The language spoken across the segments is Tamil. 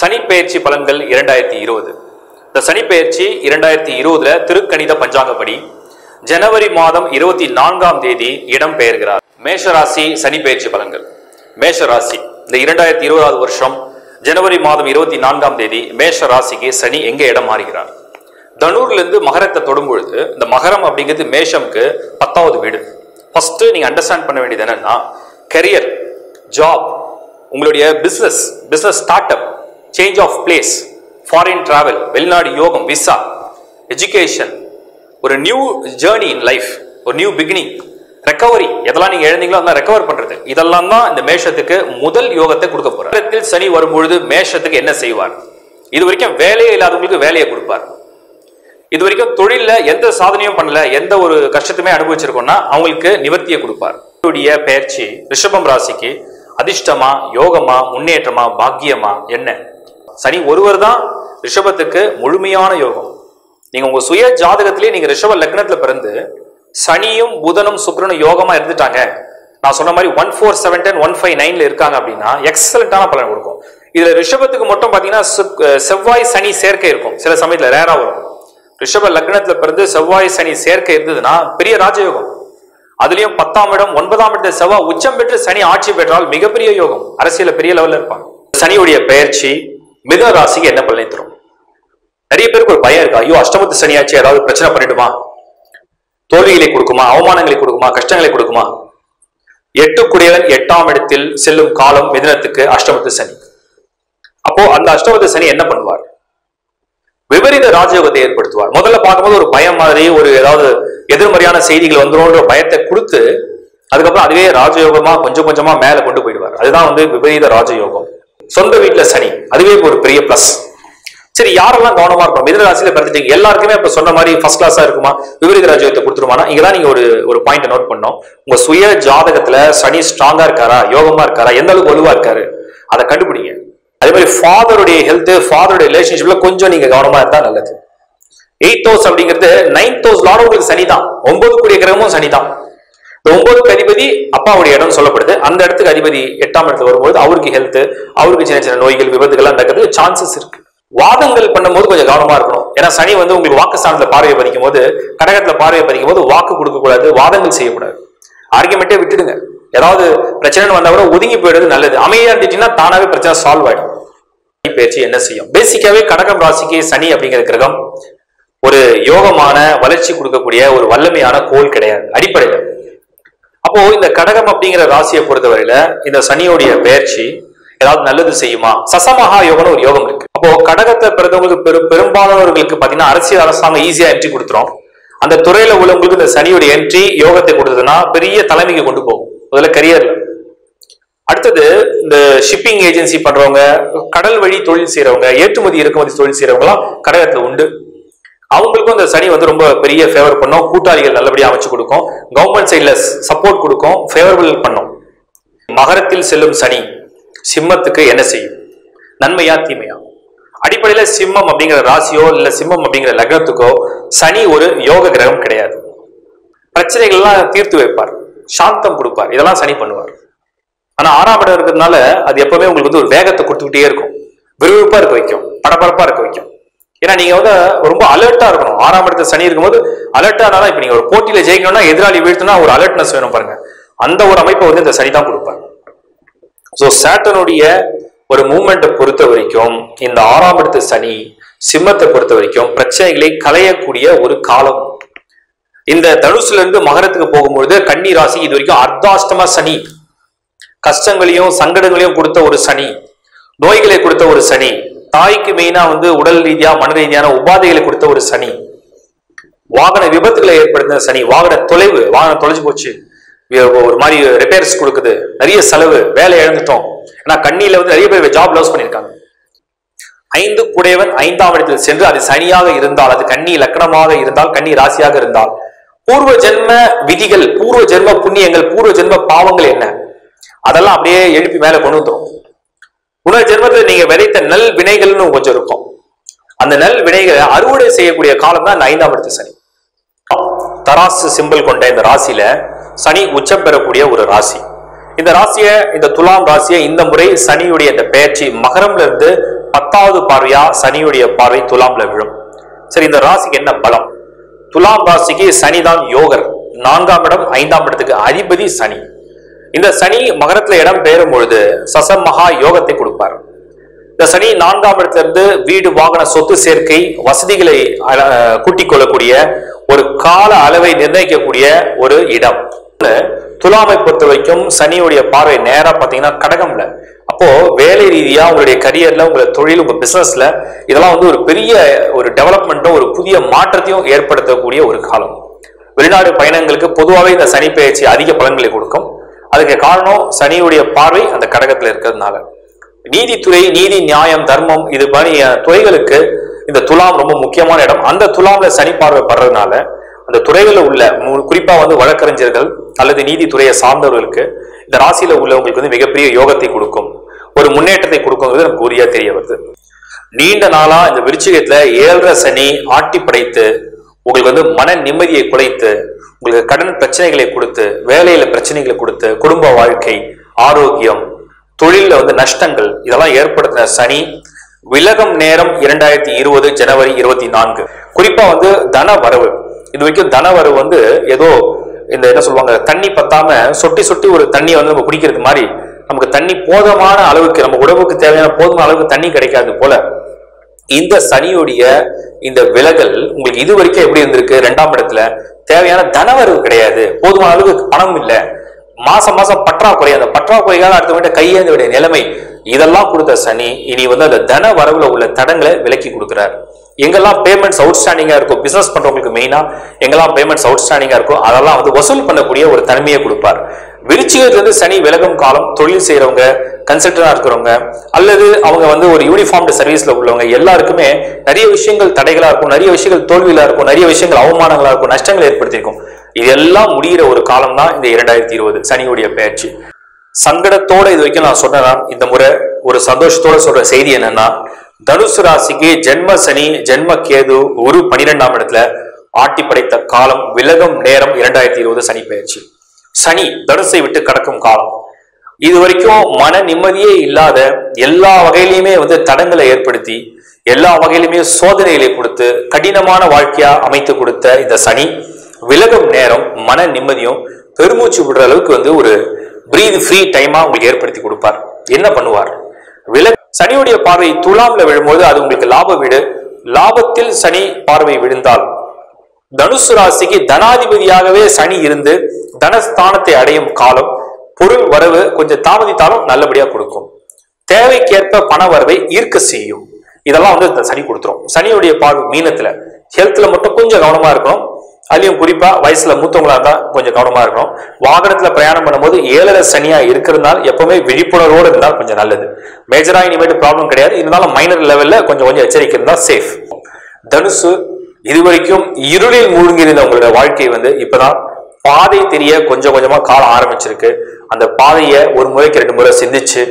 சனிப்பெயர்ச்சி பலன்கள் இரண்டாயிரத்தி இருபது. இந்த சனிப்பெயர்ச்சி இரண்டாயிரத்தி இருபதுல திருக்கணித பஞ்சாங்கப்படி ஜனவரி மாதம் இருபத்தி நான்காம் தேதி இடம் பெயர்கிறார் மேஷராசி சனிப்பெயர்ச்சி பலன்கள். மேஷராசி இந்த இரண்டாயிரத்தி இருபதாவது வருஷம் ஜனவரி மாதம் இருபத்தி நான்காம் தேதி மேஷ ராசிக்கு சனி எங்க இடம் மாறுகிறார்? தனூர்லேருந்து மகரத்தை தொடும் பொழுது இந்த மகரம் அப்படிங்கிறது மேஷம்க்கு பத்தாவது வீடு. ஃபஸ்ட்டு நீங்கள் அண்டர்ஸ்டாண்ட் பண்ண வேண்டியது என்னன்னா கரியர் ஜாப் உங்களுடைய business business start up change of place foreign travel வெளிநாடு யோகம் விசா எஜுகேஷன் ஒரு நியூ ஜேர்னி இன் லைஃப் ஒரு நியூ பிகினிங் ரெக்கவரி எதெல்லாம் நீங்க எழுந்தீங்களோ அதெல்லாம் ரெக்கவர் பண்றது. இதெல்லாம் தான் இந்த மேஷத்துக்கு முதல் யோகத்தை கொடுக்க போறார். சனி வரும்பொழுது மேஷத்துக்கு என்ன செய்வார்? இது வரைக்கும் வேலையே இல்லாதவங்களுக்கு வேலையை கொடுப்பார். இது வரைக்கும் தொழில எந்த சாதனையும் பண்ணல எந்த ஒரு கஷ்டத்துமே அனுபவிச்சிருக்கோம்னா அவங்களுக்கு நிவர்த்தியை கொடுப்பார். உடைய பெயர்ச்சி ரிஷபம் ராசிக்கு அதிர்ஷ்டமா யோகமா முன்னேற்றமா பாக்கியமா என்ன? சனி ஒருவர் தான் ரிஷபத்துக்கு முழுமையான யோகம். நீங்க உங்க சுய ஜாதகத்திலே நீங்க ரிஷப லக்னத்துல பிறந்து சனியும் புதனும் சுக்கரனும் யோகமா இருந்துட்டாங்க. நான் சொன்ன மாதிரி one four seven ten one five நைன்ல இருக்காங்க அப்படின்னா எக்ஸலண்டான பலன் கொடுக்கும். இதுல ரிஷபத்துக்கு மட்டும் பாத்தீங்கன்னா செவ்வாய் சனி சேர்க்கை இருக்கும். சில சமயத்துல ரேரா வரும். ரிஷப லக்னத்துல பிறந்து செவ்வாய் சனி சேர்க்கை இருந்ததுன்னா பெரிய ராஜயோகம். அதுலயும் பத்தாம் இடம் ஒன்பதாம் இடத்துல செவ்வாய் உச்சம் பெற்று சனி ஆட்சி பெற்றால் மிகப்பெரிய யோகம். அரசியல பெரிய லெவல்ல இருப்பாங்க. சனியுடைய பெயர்ச்சி மித ராசிக்கு என்ன பலனை தரும்? நிறைய பேருக்கு ஒரு பயம் இருக்கு. ஐயோ அஷ்டமத்து சனியாச்சு ஏதாவது பிரச்சனை பண்ணிடுமா? தோல்விகளை கொடுக்குமா? அவமானங்களை கொடுக்குமா? கஷ்டங்களை கொடுக்குமா? எட்டுக்குடையவன் எட்டாம் இடத்தில் செல்லும் காலம் மிதனத்துக்கு அஷ்டமத்து சனி. அப்போ அந்த அஷ்டமத்து சனி என்ன பண்ணுவார்? விபரீத ராஜயோகத்தை ஏற்படுத்துவார். முதல்ல பார்க்கும்போது ஒரு பயம் மாதிரி ஒரு ஏதாவது எதிர்மறையான செய்திகள் வந்துரும்ன்ற பயத்தை கொடுத்து அதுக்கப்புறம் அதுவே ராஜயோகமா கொஞ்சம் கொஞ்சமா மேல கொண்டு போயிடுவார். அதுதான் வந்து விபரீத ராஜயோகம். சொந்த வீட்டுல சனி. அதுவே ஒரு பெரிய பிளஸ் சரி யாரெல்லாம் கவனமா இருக்கும் மிதுன ராசியில பிறந்துட்டீங்க. எல்லாருக்குமே இப்ப சொன்ன மாதிரி ஃபர்ஸ்ட் கிளாஸா இருக்குமா? விபரீத ராஜ்யத்தை கொடுத்துருமானா? இங்கதான் நீங்க ஒரு ஒரு பாயிண்ட் நோட் பண்ணோம் உங்க சுய ஜாதகத்துல சனி ஸ்ட்ராங்கா இருக்காரா? யோகமா இருக்காரா? எந்த அளவுக்கு வலுவா இருக்காரு? அதை கண்டுபிடிங்க. அதே மாதிரி ஃபாதருடைய ஹெல்த் ஃபாதருடைய ரிலேஷன்ஷிப்ல கொஞ்சம் நீங்க கவனமா இருந்தா நல்லது. எயிட் ஹவுஸ் அப்படிங்கிறது நைன்த் ஹவுஸ் லார்ட் உங்களுக்கு சனி தான் ஒன்பது கூடிய கிரகமும் சனி தான் ஒன்பதுக்கு அதிபதி அப்பாவுடைய இடம் சொல்லப்படுது. அந்த இடத்துக்கு அதிபதி எட்டாம் இடத்துல வரும்போது அவருக்கு ஹெல்த் அவருக்கு சின்ன சின்ன நோய்கள் விபத்துகள்லாம் நடக்கிறதுக்கு சான்சஸ் இருக்கு. வாதங்கள் பண்ணும்போது கொஞ்சம் கவனமா இருக்கணும். ஏன்னா சனி வந்து உங்களுக்கு வாக்குஸ்தானத்துல பார்வையை பதிக்கும் போது கடகத்துல பார்வையை பதிக்கும் போது வாக்கு கொடுக்க கூடாது வாதங்கள் செய்யக்கூடாது. ஆர்குமெண்ட்டே விட்டுடுங்க. ஏதாவது பிரச்சனை வந்தா கூட ஒதுங்கி போயிடுறது நல்லது. அமைதியா இருந்துச்சுன்னா தானாவே பிரச்சனை சால்வ் ஆயிடும். பயிற்சி என்ன செய்யும்? பேசிக்காவே கடகம் ராசிக்கு சனி அப்படிங்கிற கிரகம் ஒரு யோகமான வளர்ச்சி கொடுக்கக்கூடிய ஒரு வல்லமையான கோல் கிடையாது. அடிப்படையில். அப்போ இந்த கடகம் அப்படிங்கிற ராசியை பொறுத்தவரையில இந்த சனியோடைய பயிற்சி ஏதாவது நல்லது செய்யுமா? சசமகா யோகம்னு ஒரு யோகம் இருக்கு. அப்போ கடகத்தை பிறந்தவங்களுக்கு பெரும் பெரும்பாலானவர்களுக்கு பாத்தீங்கன்னா அரசியல் அரசாங்கம் ஈஸியா என்ட்ரி கொடுத்துரும். அந்த துறையில உள்ளவங்களுக்கு இந்த சனியோட என்ட்ரி யோகத்தை கொடுத்ததுன்னா பெரிய தலைமைக்கு கொண்டு போகும். முதல்ல கரியர்ல அடுத்தது இந்த ஷிப்பிங் ஏஜென்சி பண்றவங்க கடல் வழி தொழில் செய்யறவங்க ஏற்றுமதி இறக்குமதி தொழில் செய்யறவங்களாம் கடகத்துல உண்டு. அவங்களுக்கும் இந்த சனி வந்து ரொம்ப பெரிய ஃபேவர் பண்ணும். கூட்டாளிகள் நல்லபடியாக அமைச்சு கொடுக்கும். கவர்மெண்ட் சைட்ல சப்போர்ட் கொடுக்கும். ஃபேவரபிள் பண்ணும். மகரத்தில் செல்லும் சனி சிம்மத்துக்கு என்ன செய்யும்? நன்மையா தீமையா? அடிப்படையில சிம்மம் அப்படிங்கிற ராசியோ இல்ல சிம்மம் அப்படிங்கிற லக்னத்துக்கோ சனி ஒரு யோக கிரகம் கிடையாது. பிரச்சனைகள்லாம் தீர்த்து வைப்பார். சாந்தம் கொடுப்பார். இதெல்லாம் சனி பண்ணுவார். ஆனா ஆறாம் இடம் இருக்கிறதுனால அது எப்பவுமே உங்களுக்கு வந்து ஒரு வேகத்தை கொடுத்துக்கிட்டே இருக்கும். விறுவிறுப்பா இருக்க வைக்கும். படபரப்பா இருக்க வைக்கும். ஏன்னா நீங்க வந்து ரொம்ப அலர்ட்டா இருக்கணும். ஆறாம் இடத்துல சனி இருக்கும்போது அலர்ட்டா இருந்தாலும் இப்ப நீங்க ஒரு போட்டியில ஜெயிக்கணும்னா எதிராளி வீழ்த்துனா ஒரு அலர்ட்னஸ் வேணும் பாருங்க. அந்த ஒரு அமைப்பை வந்து இந்த சனி தான் கொடுப்பாங்க ஸோ சேட்டனுடைய ஒரு மூமெண்ட்டை பொறுத்த வரைக்கும் இந்த ஆறாம் இடத்து சனி சிம்மத்தை பொறுத்த வரைக்கும் பிரச்சனைகளை களையக்கூடிய ஒரு காலம். இந்த தனுசுல இருந்து மகரத்துக்கு போகும்பொழுது கன்னி ராசி இது வரைக்கும் அர்த்தாஷ்டமா சனி. கஷ்டங்களையும் சங்கடங்களையும் கொடுத்த ஒரு சனி. நோய்களை கொடுத்த ஒரு சனி. தாய்க்கு மெயினா வந்து உடல் ரீதியா மன ரீதியான உபாதைகளை கொடுத்த ஒரு சனி. வாகன விபத்துகளை ஏற்படுத்தின சனி. வாகன தொலைவு வாகனம் தொலைஞ்சு போச்சு. ஒரு மாதிரி ரிப்பேர்ஸ் கொடுக்குது. நிறைய செலவு வேலை இழந்துட்டோம். ஏன்னா கண்ணியில வந்து நிறைய பேர் ஜாப் லாஸ் பண்ணியிருக்காங்க. ஐந்து குடையவன் ஐந்தாம் இடத்தில் சென்று அது சனியாக இருந்தால் அது கண்ணி லக்கணமாக இருந்தால் கண்ணி ராசியாக இருந்தால். பூர்வ ஜென்ம விதிகள் பூர்வ ஜென்ம புண்ணியங்கள் பூர்வ ஜென்ம பாவங்கள் என்ன? அதெல்லாம் அப்படியே எழுப்பி மேல கொண்டு வந்துடும் உணர் ஜென்மத்தில் நீங்க விதைத்த நல் வினைகள்னு கொஞ்சம் இருக்கும் அந்த நல் வினைகளை அறுவடை செய்யக்கூடிய காலம் தான் ஐந்தாம் இடத்து சனி. தராசு சிம்பிள் கொண்ட இந்த ராசியில சனி உச்சம் பெறக்கூடிய ஒரு ராசி. இந்த ராசிய இந்த துலாம் ராசியை இந்த முறை சனியுடைய இந்த பெயர்ச்சி மகரம்ல இருந்து பத்தாவது பார்வையா சனியுடைய பார்வை துலாம்ல விழும். சரி இந்த ராசிக்கு என்ன பலம்? துலாம் ராசிக்கு சனிதான் யோகர். நான்காம் இடம் ஐந்தாம் இடத்துக்கு அதிபதி சனி. இந்த சனி மகரத்துல இடம் பெயரும் பொழுது சசமகா மகா யோகத்தை கொடுப்பார். இந்த சனி நான்காம் இடத்துல இருந்து வீடு வாகன சொத்து சேர்க்கை வசதிகளை கூட்டிக் கொள்ளக்கூடிய ஒரு கால அளவை நிர்ணயிக்கக்கூடிய ஒரு இடம். துலாமை பொறுத்த வரைக்கும் சனியுடைய பார்வை நேரா பாத்தீங்கன்னா கடகம்ல. அப்போ வேலை ரீதியா உங்களுடைய கரியர்ல உங்களுடைய தொழில் உங்க பிசினஸ்ல இதெல்லாம் வந்து ஒரு பெரிய ஒரு டெவலப்மெண்ட்டும் ஒரு புதிய மாற்றத்தையும் ஏற்படுத்தக்கூடிய ஒரு காலம். வெளிநாடு பயணங்களுக்கு பொதுவாகவே இந்த சனி பயிற்சி அதிக பலன்களை கொடுக்கும். அதுக்கு காரணம் சனியுடைய பார்வை அந்த கடகத்துல இருக்கிறதுனால. நீதித்துறை நீதி நியாயம் தர்மம் இது மாதிரி துறைகளுக்கு இந்த துலாம் ரொம்ப முக்கியமான இடம். அந்த துலாம்ல சனி பார்வை படுறதுனால அந்த துறைகளில் உள்ள குறிப்பா வந்து வழக்கறிஞர்கள் அல்லது நீதித்துறையை சார்ந்தவர்களுக்கு இந்த ராசியில உள்ளவங்களுக்கு வந்து மிகப்பெரிய யோகத்தை கொடுக்கும். ஒரு முன்னேற்றத்தை கொடுக்குங்கிறது நமக்கு உரியா தெரிய வருது. நீண்ட நாளா இந்த விருச்சிகத்துல ஏழரை சனி ஆட்டி படைத்து உங்களுக்கு வந்து மன நிம்மதியை குலைத்து உங்களுக்கு கடன் பிரச்சனைகளை கொடுத்து வேலையில பிரச்சனைகளை கொடுத்து குடும்ப வாழ்க்கை ஆரோக்கியம் தொழிலில் வந்து நஷ்டங்கள் இதெல்லாம் ஏற்படுத்தின சனி விலகம் நேரம் இரண்டாயிரத்தி இருபது ஜனவரி இருபத்தி நான்கு. குறிப்பா வந்து தன வரவு. இது வரைக்கும் தன வரவு வந்து ஏதோ இந்த என்ன சொல்லுவாங்க தண்ணி பத்தாம சொட்டி சொட்டி ஒரு தண்ணியை வந்து நம்ம குடிக்கிறது மாதிரி. நமக்கு தண்ணி போதுமான அளவுக்கு நம்ம உடம்புக்கு தேவையான போதுமான அளவுக்கு தண்ணி கிடைக்காது போல. இந்த சனியுடைய இந்த விலகல் உங்களுக்கு இது வரைக்கும் எப்படி இருந்திருக்கு? ரெண்டாம் இடத்துல தேவையான தனவரவு கிடையாது. போதுமான அளவுக்கு பணம் இல்லை. மாசம் மாசம் பற்றாக்குறை அந்த பற்றாக்குறையால் அடுத்தவங்க கையேந்த வேண்டிய நிலைமை. இதெல்லாம் கொடுத்த சனி இனி வந்து அந்த தன வரவுல உள்ள தடங்களை விலக்கி கொடுக்கிறார். எங்கெல்லாம் பேமெண்ட்ஸ் அவுட்ஸ்டாண்டிங்கா இருக்கும் பிசினஸ் பண்றவங்களுக்கு மெயினா எங்கெல்லாம் பேமெண்ட்ஸ் அவுட்ஸ்டாண்டிங்கா இருக்கும் அதெல்லாம் வந்து வசூல் பண்ணக்கூடிய ஒரு தன்மையை கொடுப்பார். விருச்சிகத்துல சனி விலகும் காலம் தொழில் செய்யறவங்க கன்சல்டனா இருக்கிறவங்க அல்லது அவங்க வந்து ஒரு யூனிஃபார்ம்டு சர்வீஸ்ல உள்ளவங்க எல்லாருக்குமே நிறைய விஷயங்கள் தடைகளா இருக்கும் நிறைய விஷயங்கள் தோல்வியில இருக்கும் நிறைய விஷயங்கள் அவமானங்களா இருக்கும் நஷ்டங்கள் ஏற்படுத்தியிருக்கும். இதெல்லாம் முடிகிற ஒரு காலம் தான் இந்த இரண்டாயிரத்தி இருபது சனியுடைய பயிற்சி சங்கடத்தோட இது வரைக்கும் நான் சொன்னதான் இந்த முறை ஒரு சந்தோஷத்தோட சொல்ற செய்தி என்னன்னா தனுசு ராசிக்கு ஜென்ம சனி ஜென்ம கேது ஒரு பனிரெண்டாம் இடத்துல ஆட்டி படைத்த காலம் விலகும் நேரம் இரண்டாயிரத்தி இருபது சனி பயிற்சி சனி தனுசை விட்டு கடக்கும் காலம். இது வரைக்கும் மன நிம்மதியே இல்லாத எல்லா வகையிலுமே வந்து தடங்களை ஏற்படுத்தி எல்லா வகையிலுமே சோதனைகளை கொடுத்து கடினமான வாழ்க்கையா அமைத்து கொடுத்த இந்த சனி விலகும் நேரம் மன நிம்மதியும் பெருமூச்சு விடுற அளவுக்கு வந்து ஒரு பிரீத் ஃப்ரீ டைமா உங்களுக்கு ஏற்படுத்தி கொடுப்பார். என்ன பண்ணுவார்? வில சனியுடைய பார்வை துலாம்ல விழும்போது அது உங்களுக்கு லாப வீடு. லாபத்தில் சனி பார்வை விழுந்தால் தனுசு ராசிக்கு தனாதிபதியாகவே சனி இருந்து தனஸ்தானத்தை அடையும் காலம் பொருள் வரவு கொஞ்சம் தாமதித்தாலும் நல்லபடியா கொடுக்கும். தேவைக்கேற்ப பண வரவை ஈர்க்க செய்யும். இதெல்லாம் வந்து இந்த சனி கொடுத்துரும். சனியுடைய பார்வை மீனத்துல ஹெல்த்ல மட்டும் கொஞ்சம் கவனமா இருக்கணும். அதுலயும் குறிப்பா வயசுல மூத்தவங்களா இருந்தா கொஞ்சம் கவனமா இருக்கணும். வாகனத்துல பிரயாணம் பண்ணும்போது ஏழரை சனியா இருக்கிறதுனால எப்பவுமே விழிப்புணர்வோடு இருந்தால் கொஞ்சம் நல்லது. மேஜரா இனிமேட்டு ப்ராப்ளம் கிடையாது. இருந்தாலும் மைனர் லெவல்ல கொஞ்சம் கொஞ்சம் எச்சரிக்கை இருந்தா சேஃப் தனுசு இதுவரைக்கும் இருளில் மூழ்கியிருந்த உங்களோட வாழ்க்கை வந்து இப்பதான் பாதை தெரிய கொஞ்சம் கொஞ்சமா காலம் ஆரம்பிச்சிருக்கு. அந்த பாதையை ஒரு முறைக்கு ரெண்டு முறை சிந்திச்சு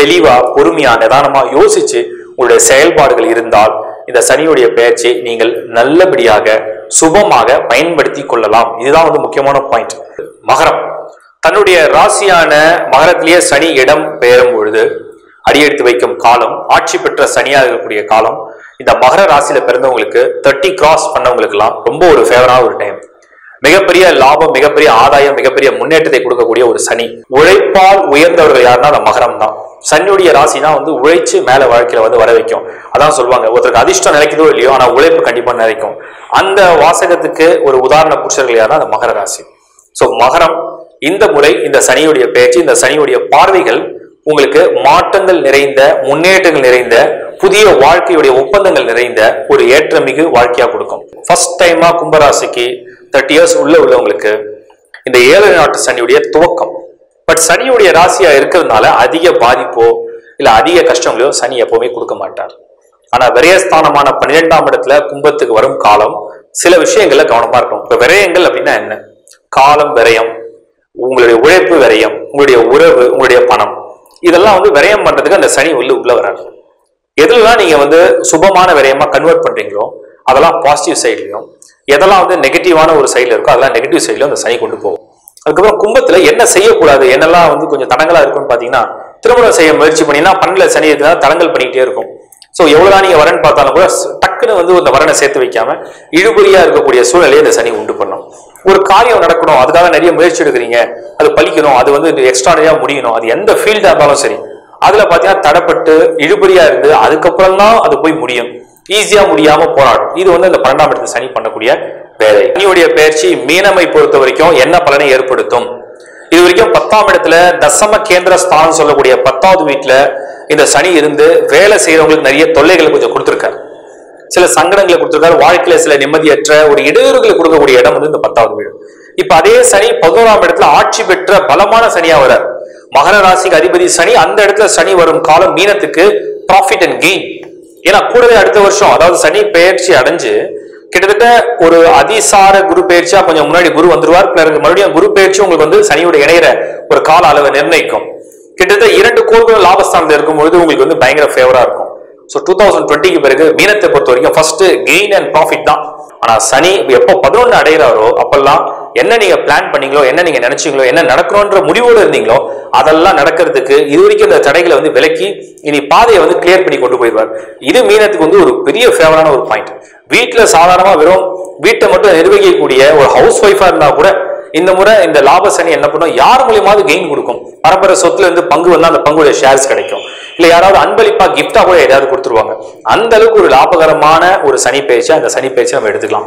தெளிவா பொறுமையா நிதானமா யோசிச்சு உங்களுடைய செயல்பாடுகள் இருந்தால் இந்த சனியுடைய பெயர்ச்சி நீங்கள் நல்லபடியாக சுபமாக பயன்படுத்தி கொள்ளலாம். இதுதான் வந்து முக்கியமான பாயிண்ட் மகரம். தன்னுடைய ராசியான மகரத்திலேயே சனி இடம் பெயரும் பொழுது அடியெடுத்து வைக்கும் காலம் ஆட்சி பெற்ற சனியா இருக்கக்கூடிய காலம் இந்த மகர ராசியில பிறந்தவங்களுக்கு தேர்ட்டி கிராஸ் பண்ணவங்களுக்குலாம் ரொம்ப ஒரு ஃபேவரான ஒரு டைம் மிகப்பெரிய லாபம் மிகப்பெரிய ஆதாயம் மிகப்பெரிய முன்னேற்றத்தை கொடுக்கக்கூடிய ஒரு சனி. உழைப்பால் உயர்ந்தவர்கள் யாருன்னா அந்த மகரம் தான். சனியுடைய ராசினா வந்து உழைச்சு மேல வாழ்க்கையில வந்து வர வைக்கும் அதான் சொல்லுவாங்க ஒருத்தருக்கு அதிர்ஷ்டம் நினைக்குதோ இல்லையோ ஆனா உழைப்பு கண்டிப்பா நினைக்கும் அந்த வாசகத்துக்கு ஒரு உதாரண புருஷர்கள் யாருன்னா அந்த மகர ராசி. சோ மகரம் இந்த முறை இந்த சனியுடைய பேச்சு இந்த சனியுடைய பார்வைகள் உங்களுக்கு மாற்றங்கள் நிறைந்த முன்னேற்றங்கள் நிறைந்த புதிய வாழ்க்கையுடைய ஒப்பந்தங்கள் நிறைந்த ஒரு ஏற்றமிகு வாழ்க்கையா கொடுக்கும். ஃபர்ஸ்ட் டைமா கும்பராசிக்கு தேர்ட்டி இயர்ஸ் உள்ள உள்ளவங்களுக்கு இந்த ஏழு நாட்டு சனியுடைய துவக்கம். பட் சனியுடைய ராசியா இருக்கிறதுனால அதிக பாதிப்போ இல்ல அதிக கஷ்டங்களையோ சனி எப்பவுமே கொடுக்க மாட்டார். ஆனா விரயஸ்தானமான பன்னிரெண்டாம் இடத்துல கும்பத்துக்கு வரும் காலம் சில விஷயங்கள்ல கவனமா இருக்கணும். இப்ப விரயங்கள் அப்படின்னா என்ன? காலம் விரயம் உங்களுடைய உழைப்பு விரயம் உங்களுடைய உறவு உங்களுடைய பணம். இதெல்லாம் வந்து விரயம் பண்றதுக்கு அந்த சனி உள்ள உள்ள வராது எதுலாம் நீங்க வந்து சுபமான விரயமா கன்வெர்ட் பண்றீங்களோ அதெல்லாம் பாசிட்டிவ் சைட்லயும் எதெல்லாம் வந்து நெகட்டிவான ஒரு சைடுல இருக்கோ அதெல்லாம் நெகட்டிவ் சைடில் அந்த சனி கொண்டு போகும். அதுக்கப்புறம் கும்பத்தில் என்ன செய்யக்கூடாது? என்னெல்லாம் வந்து கொஞ்சம் தடங்களாக இருக்கும்னு பார்த்தீங்கன்னா திருமணம் செய்ய முயற்சி பண்ணினா பன்னில் சனி இருக்குன்னா தடங்கள் பண்ணிக்கிட்டே இருக்கும். ஸோ எவ்வளோதான் நீங்கள் வரன் பார்த்தாலும் கூட டக்குன்னு வந்து அந்த வரனை சேர்த்து வைக்காம இழுபறியாக இருக்கக்கூடிய சூழ்நிலையை இந்த சனி உண்டு பண்ணும். ஒரு காரியம் நடக்கணும் அதுக்காக நிறைய முயற்சி எடுக்கிறீங்க அது பழிக்கணும் அது வந்து எக்ஸ்ட்ரானரியா முடியணும் அது எந்த ஃபீல்டாக இருந்தாலும் சரி. அதில் பார்த்தீங்கன்னா தடப்பட்டு இழுபறியாக இருந்து அதுக்கப்புறம் தான் அது போய் முடியும். ஈஸியா முடியாம போராடும். இது வந்து இந்த பன்னெண்டாம் இடத்துல சனி பண்ணக்கூடிய வேலை. சனியுடைய பயிற்சி மீனமை பொறுத்த வரைக்கும் என்ன பலனை ஏற்படுத்தும்? இது வரைக்கும் பத்தாம் இடத்துல தசம கேந்திர ஸ்தானம் சொல்லக்கூடிய பத்தாவது வீட்டுல இந்த சனி இருந்து வேலை செய்யறவங்களுக்கு நிறைய தொல்லைகளை கொஞ்சம் கொடுத்துருக்காரு. சில சங்கடங்களை கொடுத்துருக்காரு. வாழ்க்கையில சில நிம்மதியற்ற ஒரு இடையூறுகளை கொடுக்கக்கூடிய இடம் வந்து இந்த பத்தாவது வீடு. இப்ப அதே சனி பதினோராம் இடத்துல ஆட்சி பெற்ற பலமான சனியா வர மகர ராசிக்கு அதிபதி சனி அந்த இடத்துல சனி வரும் காலம் மீனத்துக்கு ப்ராஃபிட் அண்ட் கெயின் ஏன்னா கூடவே அடுத்த வருஷம் அதாவது சனி பயிற்சி அடைஞ்சு கிட்டத்தட்ட ஒரு அதிசார குரு பயிற்சியா கொஞ்சம் முன்னாடி குரு வந்துருவார். பிறகு மறுபடியும் குரு பயிற்சி உங்களுக்கு வந்து சனியோட இணையிற ஒரு கால அளவை நிர்ணயிக்கும். கிட்டத்தட்ட இரண்டு கோள்கள் லாபஸ்தானத்தில் இருக்கும்பொழுது உங்களுக்கு வந்து பயங்கர ஃபேவரா இருக்கும். ஸோ டூ தௌசண்ட் டுவெண்ட்டிக்கு பிறகு மீனத்தை பொறுத்த வரைக்கும் ஃபர்ஸ்ட் கெயின் அண்ட் ப்ராஃபிட் தான். ஆனா சனி எப்போ பதினொன்று அடைகிறாரோ அப்பெல்லாம் என்ன நீங்க பிளான் பண்ணீங்களோ என்ன நீங்க நினைச்சீங்களோ என்ன நடக்கணும்ன்ற முடிவோடு இருந்தீங்களோ அதெல்லாம் நடக்கிறதுக்கு இது வரைக்கும் இந்த தடைகளை வந்து விலக்கி இனி பாதையை வந்து கிளியர் பண்ணி கொண்டு போயிடுவார். இது மீனத்துக்கு வந்து ஒரு பெரிய ஃபேவரான ஒரு பாயிண்ட் வீட்டில் சாதாரணமாக வெறும் வீட்டை மட்டும் நிர்வகிக்கக்கூடிய ஒரு ஹவுஸ் ஒய்ஃபாக இருந்தால் கூட இந்த முறை இந்த லாப சனி என்ன பண்ணும்? யார் மூலியமாவது கெயின் கொடுக்கும். பரம்பரை சொத்துல இருந்து பங்கு வந்தா அந்த பங்குடைய ஷேர்ஸ் கிடைக்கும். இல்ல யாராவது அன்பளிப்பா கிஃப்டா கூட ஏதாவது கொடுத்துருவாங்க. அந்த அளவுக்கு ஒரு லாபகரமான ஒரு சனி பயிற்சி அந்த சனி பயிற்சி நம்ம எடுத்துக்கலாம்.